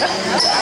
Ah!